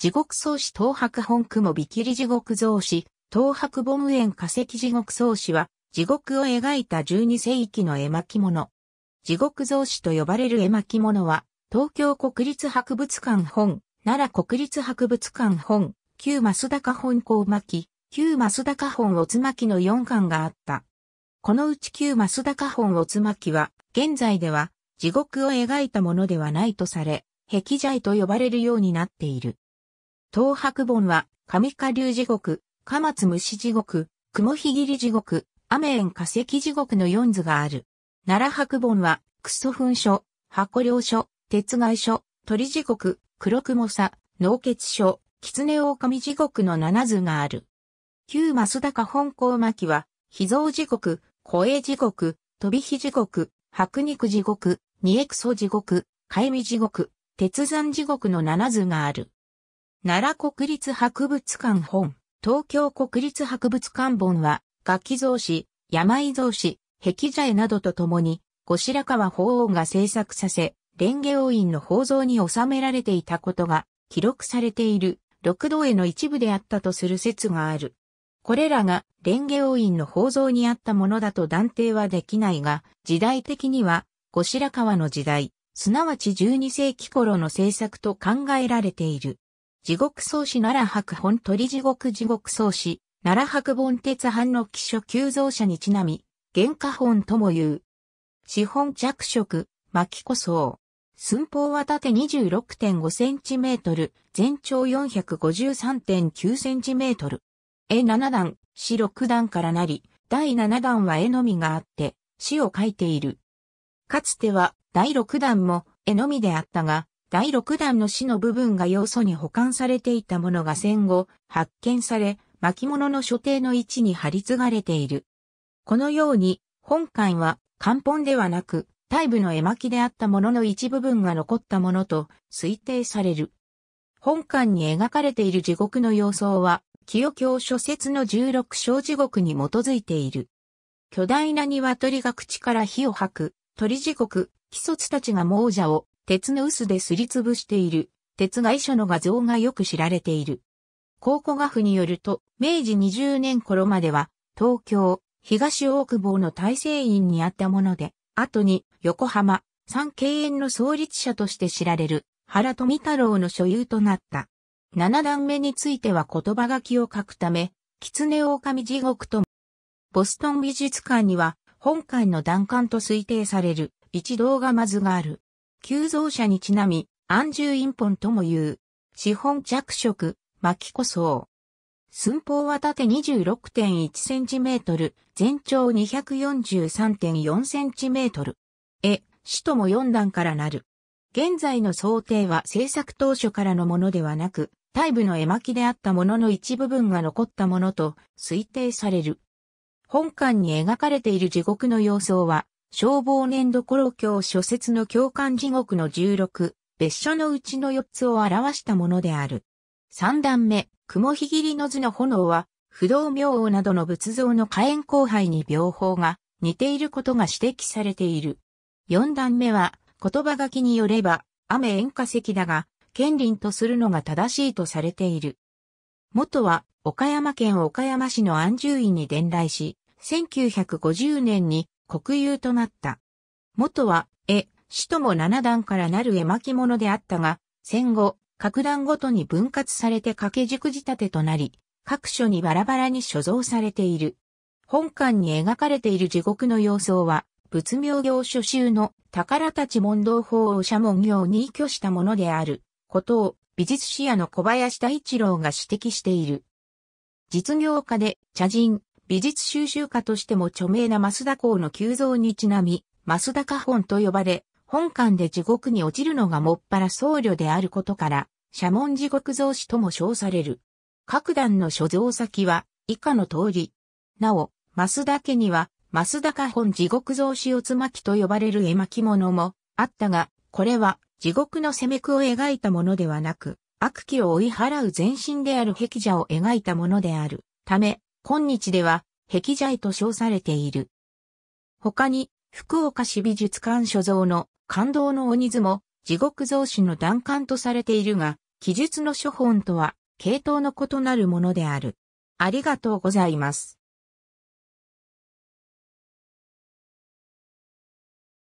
地獄草子東博本雲ビキリ地獄草子、東博本園化石地獄草子は、地獄を描いた12世紀の絵巻物。地獄草子と呼ばれる絵巻物は、東京国立博物館本、奈良国立博物館本、旧増高本校巻、旧増高本おつ巻の4巻があった。このうち旧増高本おつ巻は、現在では地獄を描いたものではないとされ、壁材と呼ばれるようになっている。東白本は、上下流地獄、貨松虫地獄、雲ひぎり地獄、雨園化石地獄の4図がある。奈良白本は、クソ噴書、箱領書、鉄外書、鳥地獄、黒雲差、脳血書、狐狼地獄の7図がある。旧増高本校巻は、秘蔵地獄、声地獄、飛び火地獄、白肉地獄、二エクソ地獄、海味地獄、鉄山地獄の7図がある。奈良国立博物館本、東京国立博物館本は、楽器造紙、山井造紙、壁茶絵などとともに、後白河法皇が制作させ、蓮華王院の宝蔵に収められていたことが記録されている六道絵の一部であったとする説がある。これらが蓮華王院の宝蔵にあったものだと断定はできないが、時代的には後白河の時代、すなわち12世紀頃の制作と考えられている。地獄創始奈良白本鳥地獄地獄創始、奈良白本鉄版の基礎急増者にちなみ、原価本とも言う。資本着色、巻きこ層。寸法は縦26.5センチメートル、全長453.9センチメートル。絵7段、死6段からなり、第7段は絵のみがあって、死を書いている。かつては第6段も絵のみであったが、第6弾の死の部分が要素に保管されていたものが戦後発見され、巻物の所定の位置に貼り継がれている。このように、本館は漢本ではなく、大部の絵巻であったものの一部分が残ったものと推定される。本館に描かれている地獄の様相は、清教諸説の16小地獄に基づいている。巨大な鶏が口から火を吐く、鳥地獄、鬼卒たちが亡者を鉄の臼ですりつぶしている、鉄外書の画像がよく知られている。考古画譜によると、明治20年頃までは、東京、東大久保の大聖院にあったもので、後に横浜、三経園の創立者として知られる、原富太郎の所有となった。七段目については言葉書きを書くため、狐狼地獄と、ボストン美術館には、本館の段館と推定される一動画まずがある。急増者にちなみ、安住陰本とも言う。資本着色、巻きこ層。寸法は縦26.1センチメートル、全長243.4センチメートル。え、死とも4段からなる。現在の想定は制作当初からのものではなく、大部の絵巻であったものの一部分が残ったものと推定される。本館に描かれている地獄の様相は、消防年度古老教諸説の共感地獄の16、別所のうちの4つを表したものである。三段目、雲ひぎりの図の炎は、不動明王などの仏像の火炎荒廃に描法が似ていることが指摘されている。四段目は、言葉書きによれば、雨塩化石だが、県林とするのが正しいとされている。元は、岡山県岡山市の安住院に伝来し、1950年に国有となった。元は、絵、死とも七段からなる絵巻物であったが、戦後、各段ごとに分割されて掛け軸仕立てとなり、各所にバラバラに所蔵されている。本館に描かれている地獄の様相は、仏名行書集の宝たち問答法を社門行に依拠したものであることを美術史家の小林太一郎が指摘している。実業家で茶人、美術収集家としても著名な増田公の急増にちなみ、増田家本と呼ばれ、本館で地獄に落ちるのがもっぱら僧侶であることから、社門地獄造詞とも称される。各段の所蔵先は以下の通り。なお、増田家には、増田家本地獄造詞をつまきと呼ばれる絵巻物もあったが、これは地獄の攻めくを描いたものではなく、悪鬼を追い払う前身である壁者を描いたものであるため、今日では、壁材と称されている。他に、福岡市美術館所蔵の感動の鬼図も、地獄造紙の断館とされているが、記述の書本とは、系統の異なるものである。ありがとうございます。